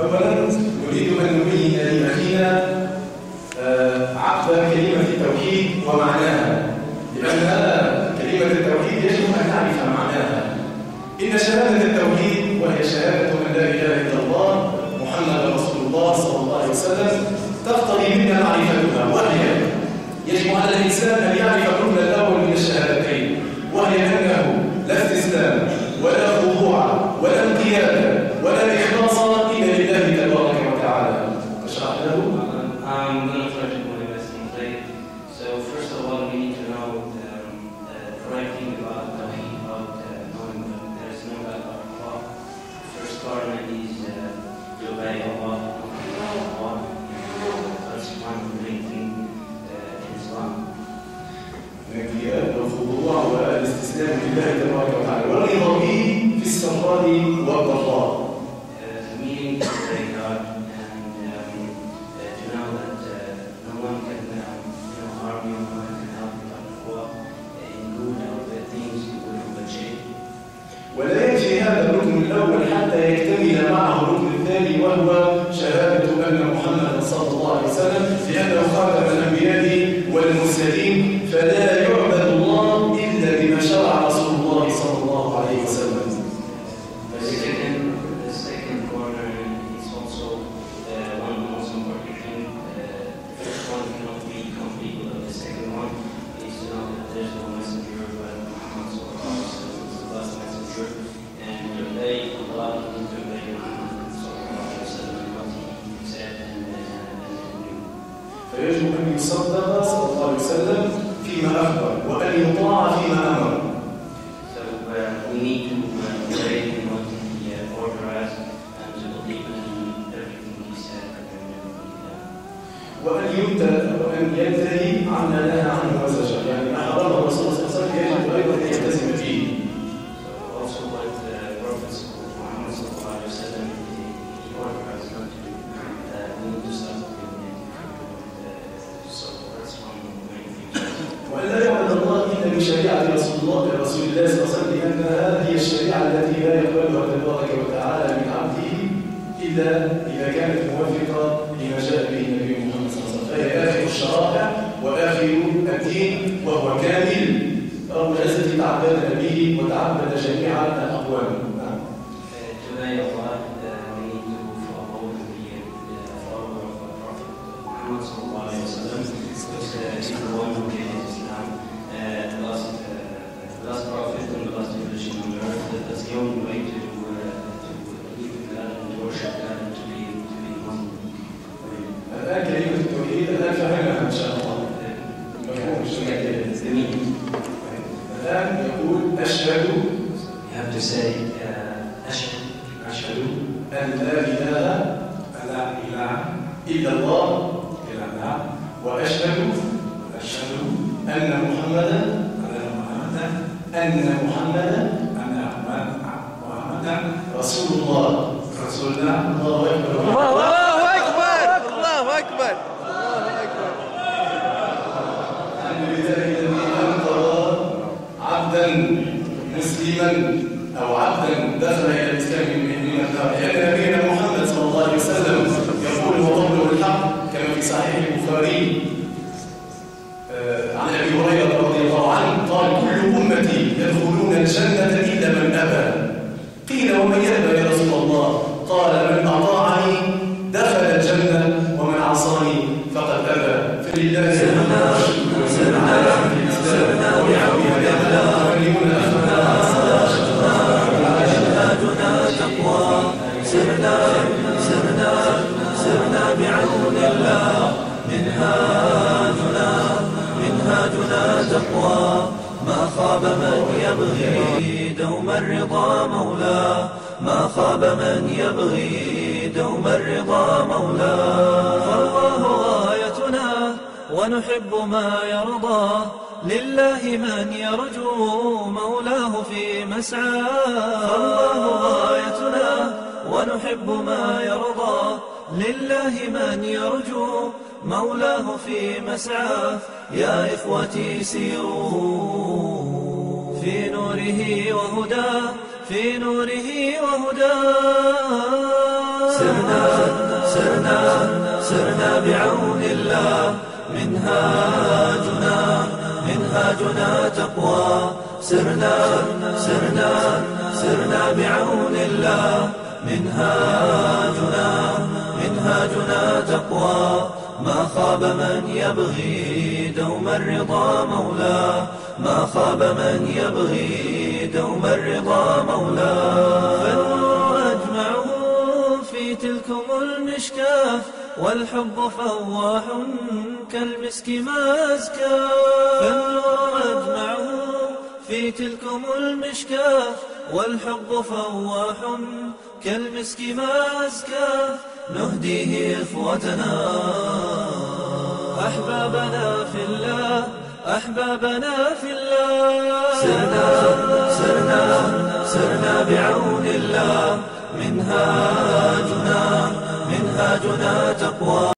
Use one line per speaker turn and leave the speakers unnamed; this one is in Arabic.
أولا نريد أن نبين لأخينا آه، عقد كلمة التوحيد ومعناها. لأن كلمة التوحيد يجب أن نعرف معناها. إن شهادة التوحيد وهي شهادة أن لا إله إلا الله محمد رسول الله صلى الله عليه وسلم تقتضي منا معرفتها وهي يجب على الإنسان أن يعرف الركن الأول من الشهادتين وهي أنه لا استسلام ولا خضوع ولا انقياد.
Good or bad things, good or bad shape.
ولا يكفي هذا الركن الأول حتى يكتمل معه الركن الثاني وهو شهادة أن محمدا صلى الله عليه وسلم لأنه خاتم الأنبياء والمرسلين فيجب أن يصدق صلى الله عليه وسلم فيما أخبر وأن يطاع فيما
done.
وأن ينتهي وأن ينتهي عما نهى عنه وزجر يعني ما حرمه الرسول صلى الله عليه وسلم يجب أيضا ان يلتزم فيه رسول الله الله صلى الله عليه وسلم لأن هذه الشريعة التي لا يقبلها تبارك وتعالى من عبده إلا إذا كانت موافقة لما جاء به النبي محمد صلى الله عليه وسلم. فهي آخر الشرائع وآخر الدين وهو كامل. رب العزة تعبدنا به وتعبد جميع الأقوام نعم.
Uh, to obey Allah, uh, we need to follow the uh, follower of the Prophet uh, one uh, uh, and last religion on earth. That, that's the only way to uh, to believe in God and to worship God and to be to be Muslim.
الآن كلمة التوحيد الآن فهمها إن شاء الله
Uh,
مفهوم
the meaning.
الآن يقول أشهد
You have to say uh, أشهد أشهد
أن لا إله
لا إله
إلا الله
إلا الله
وأشهد
أشهد
أن محمدا
أن محمدا
أن
أن محمدا
رسول الله
رسول الله
الله أكبر.
الله أكبر. الله أكبر. الله أكبر.
الحمد لله الذي عبدا مسلما أو عبدا دخل
منهاجنا منهاجنا تقوى ما خاب من يبغي دوم الرضا مولاه ما خاب من يبغي دوم الرضا مولاه فالله غايتنا ونحب ما يرضى لله من يرجو مولاه في مسعاه فالله غايتنا ونحب ما يرضى لله من يرجو مولاه في مسعاه. يا إخوتي سيروا في نوره وهداه في نوره وهداه سرنا سرنا سرنا بعون الله. منهاجنا منهاجنا تقوى. سرنا سرنا سرنا بعون الله. منهاجنا منهاجنا تقوى. ما خاب من يبغي دوم الرضا مولاه ما خاب من يبغي دوم الرضا مولاه فالنور في تلكم المشكاة والحب فواح كالمسك ما أزكى في تلكم المشكاة والحب فواح كالمسك ما أزكى نهديه إخوتنا. أحبابنا في الله أحبابنا في الله. سرنا سرنا سرنا بعون الله. منهاجنا منهاجنا تقوى.